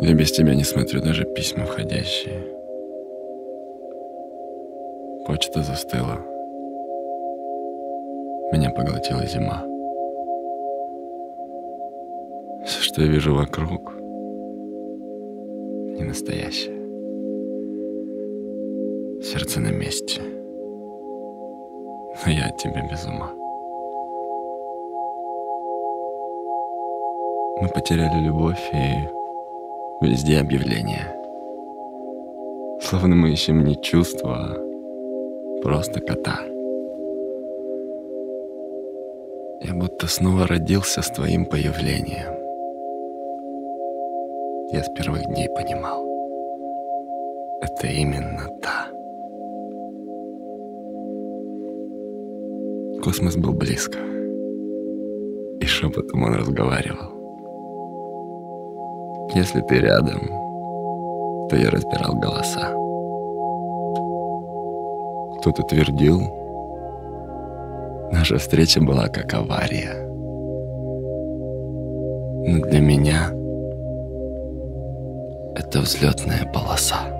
Я без тебя не смотрю даже письма входящие. Почта застыла. Меня поглотила зима. Все, что я вижу вокруг, не настоящее. Сердце на месте. Но я от тебя без ума. Мы потеряли любовь и везде объявления. Словно мы ищем не чувства, а просто кота. Я будто снова родился с твоим появлением. Я с первых дней понимал. Это именно та. Космос был близко. И шепотом он разговаривал. Если ты рядом, то я разбирал голоса. Кто-то твердил, наша встреча была как авария. Но для меня это взлетная полоса.